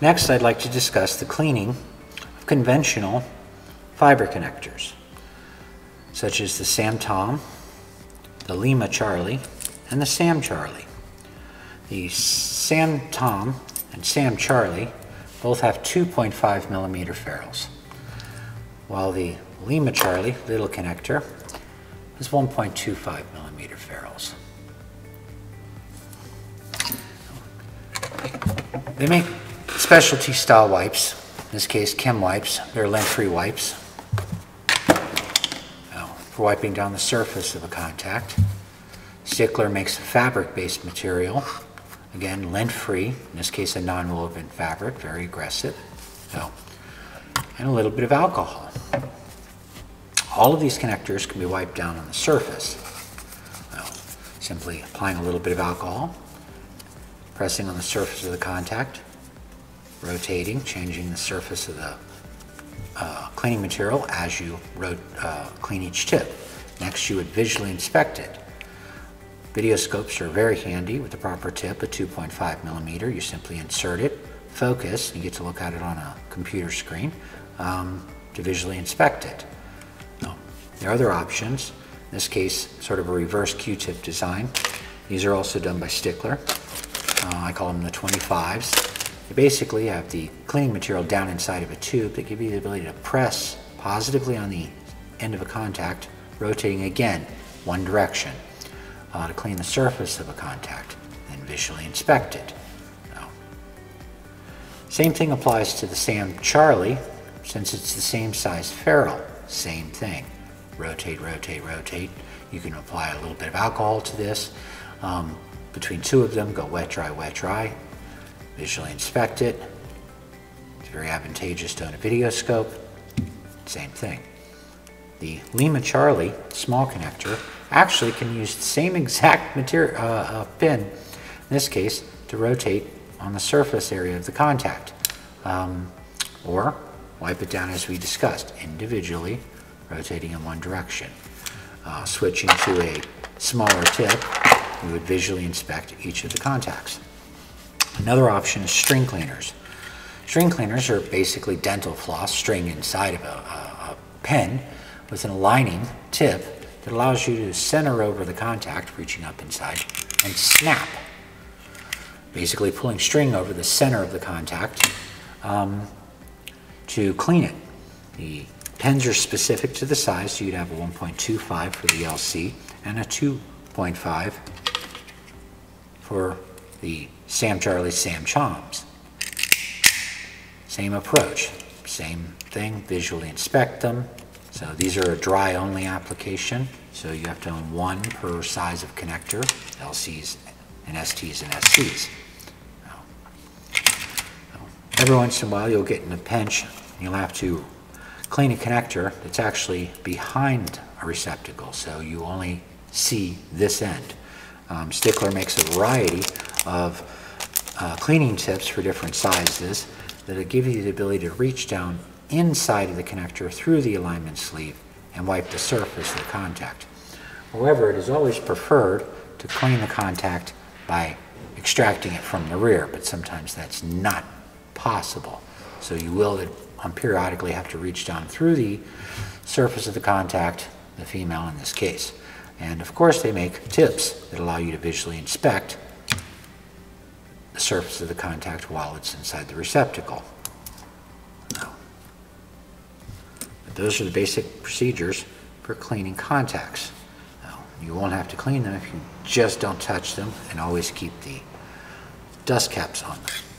Next, I'd like to discuss the cleaning of conventional fiber connectors, such as the Sam Tom, the Lima Charlie, and the Sam Charlie. The Sam Tom and Sam Charlie both have 2.5 millimeter ferrules, while the Lima Charlie little connector is 1.25 millimeter ferrules. They make specialty style wipes, in this case Kimwipes, they're lint-free wipes, for wiping down the surface of a contact. Stickler makes a fabric-based material, again lint-free, in this case a non-woven fabric, very aggressive, so, and a little bit of alcohol. All of these connectors can be wiped down on the surface. Simply applying a little bit of alcohol, pressing on the surface of the contact, rotating, changing the surface of the uh, cleaning material as you uh, clean each tip. Next, you would visually inspect it. Video scopes are very handy with the proper tip, a 2.5 millimeter. You simply insert it, focus, you get to look at it on a computer screen um, to visually inspect it. Now there are other options, in this case, sort of a reverse Q-tip design. These are also done by Stickler. Uh, I call them the 25s. They basically have the cleaning material down inside of a tube that give you the ability to press positively on the end of a contact, rotating again one direction uh, to clean the surface of a contact, then visually inspect it. Same thing applies to the Sam Charlie, since it's the same size ferrule. Same thing rotate, rotate, rotate. You can apply a little bit of alcohol to this. Um, between two of them, go wet, dry, wet, dry. Visually inspect it. It's very advantageous to own a video scope. Same thing. The Lima Charlie small connector actually can use the same exact material uh, uh, pin, in this case, to rotate on the surface area of the contact. Um, or wipe it down as we discussed, individually rotating in one direction. Uh, switching to a smaller tip, we would visually inspect each of the contacts. Another option is string cleaners. String cleaners are basically dental floss string inside of a, a, a pen with an aligning tip that allows you to center over the contact, reaching up inside, and snap. Basically pulling string over the center of the contact um, to clean it. The Pens are specific to the size, so you'd have a 1.25 for the LC and a 2.5 for the Sam Charlie Sam Choms. Same approach, same thing, visually inspect them. So these are a dry only application, so you have to own one per size of connector, LCs and STs and SCs. Every once in a while you'll get in a pinch, and you'll have to clean a connector that's actually behind a receptacle, so you only see this end. Um, Stickler makes a variety of uh, cleaning tips for different sizes that'll give you the ability to reach down inside of the connector through the alignment sleeve and wipe the surface of the contact. However, it is always preferred to clean the contact by extracting it from the rear, but sometimes that's not possible. So you will um, periodically have to reach down through the surface of the contact, the female in this case. And of course they make tips that allow you to visually inspect the surface of the contact while it's inside the receptacle. Now, those are the basic procedures for cleaning contacts. Now, you won't have to clean them if you just don't touch them and always keep the dust caps on them.